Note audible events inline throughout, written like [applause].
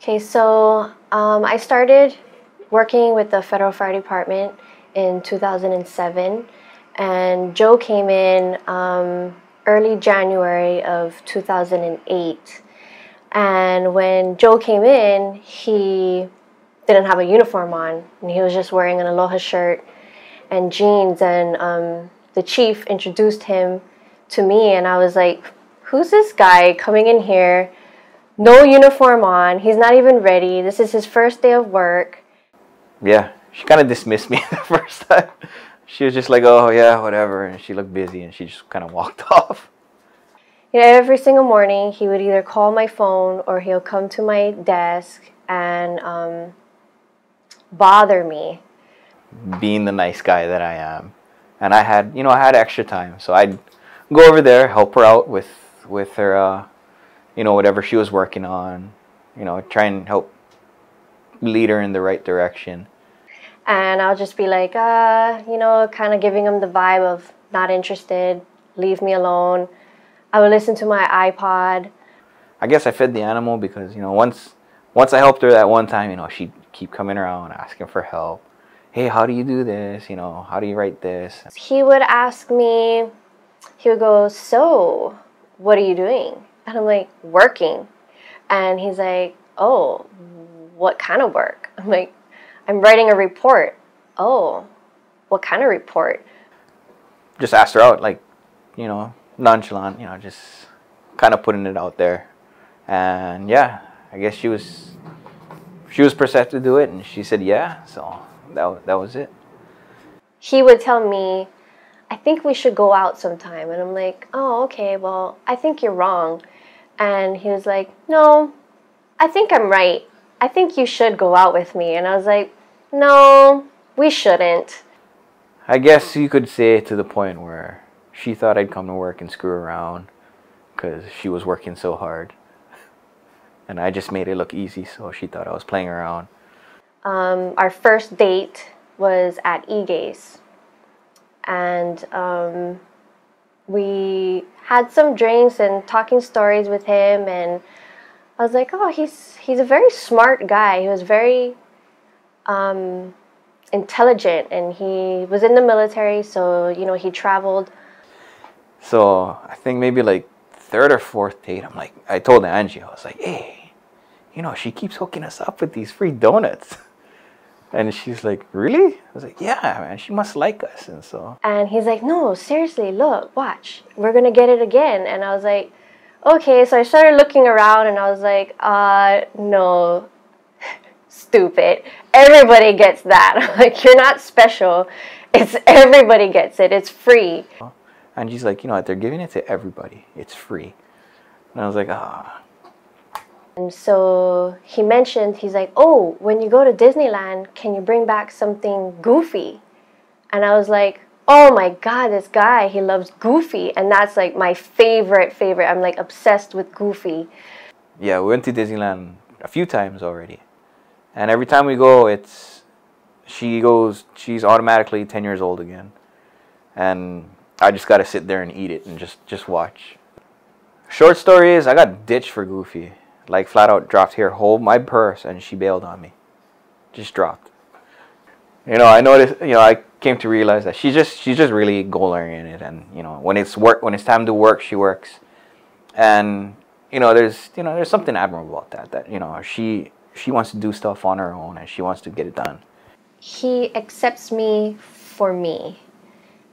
Okay, so um, I started working with the federal fire department in 2007, and Joe came in um, early January of 2008. And when Joe came in, he didn't have a uniform on, and he was just wearing an aloha shirt and jeans. And um, the chief introduced him to me, and I was like, "Who's this guy coming in here? No uniform on. He's not even ready. This is his first day of work." Yeah, she kind of dismissed me [laughs] the first time. She was just like, "Oh yeah, whatever," and she looked busy, and she just kind of walked [laughs] off. You know, every single morning he would either call my phone or he'll come to my desk and um, bother me. Being the nice guy that I am, and I had, you know, I had extra time, so I'd go over there, help her out with with her, uh, you know, whatever she was working on, you know, try and help lead her in the right direction. And I'll just be like, uh, you know, kind of giving him the vibe of not interested, leave me alone. I would listen to my iPod. I guess I fed the animal because you know once once I helped her that one time, you know she'd keep coming around asking for help. Hey, how do you do this? You know, how do you write this? He would ask me. He would go, "So, what are you doing?" And I'm like, "Working." And he's like, "Oh, what kind of work?" I'm like, "I'm writing a report." Oh, what kind of report? Just asked her out, like, you know, nonchalant, you know, just kind of putting it out there. And yeah, I guess she was she was perceptive to do it, and she said yeah. So that that was it. He would tell me, "I think we should go out sometime," and I'm like, "Oh, okay. Well, I think you're wrong." And he was like, "No, I think I'm right. I think you should go out with me." And I was like, "No, we shouldn't." I guess you could say to the point where she thought I'd come to work and screw around because she was working so hard. And I just made it look easy, so she thought I was playing around. Um, our first date was at Ige's. And um, we had some drinks and talking stories with him. And I was like, oh, he's, he's a very smart guy. He was very um, intelligent and he was in the military, so, you know, he traveled so I think maybe like third or fourth date, I'm like, I told Angie, I was like, hey, you know, she keeps hooking us up with these free donuts. [laughs] And she's like, really? I was like, yeah, man, she must like us. And so. And he's like, no, seriously, look, watch, we're gonna get it again. And I was like, okay. So I started looking around and I was like, uh, no, [laughs] stupid. Everybody gets that. [laughs] like, you're not special. It's everybody gets it. It's free. And she's like, you know what, they're giving it to everybody. It's free. And I was like, ah. And so he mentioned, he's like, oh, when you go to Disneyland, can you bring back something goofy? And I was like, oh my God, this guy, he loves Goofy. And that's like my favorite, favorite. I'm like obsessed with Goofy. Yeah, we went to Disneyland a few times already. And every time we go, it's, she goes, she's automatically 10 years old again. And I just gotta sit there and eat it and just just watch. Short story is I got ditched for Goofy. Like flat out dropped here, hold my purse, and she bailed on me. Just dropped. You know, I noticed. You know, I came to realize that she's just she's just really goal oriented, and you know, when it's work, when it's time to work, she works, and you know, there's you know, there's something admirable about that. That you know, she she wants to do stuff on her own, and she wants to get it done. He accepts me for me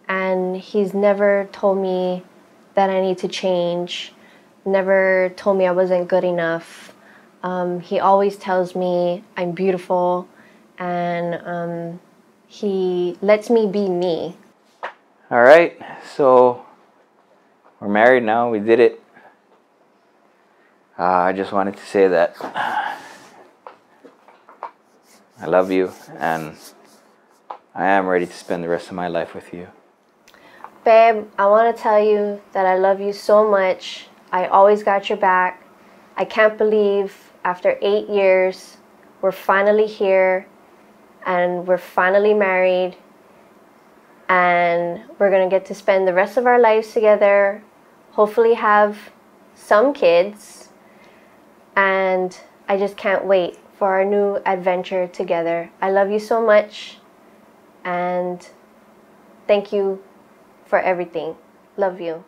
and he's never told me that I need to change, never told me I wasn't good enough. Um, he always tells me I'm beautiful and um, he lets me be me. All right, so we're married now, we did it. Uh, I just wanted to say that I love you and I am ready to spend the rest of my life with you. Babe, I want to tell you that I love you so much. I always got your back. I can't believe after eight years, we're finally here and we're finally married and we're going to get to spend the rest of our lives together, hopefully have some kids. And I just can't wait for our new adventure together. I love you so much and thank you for everything. Love you.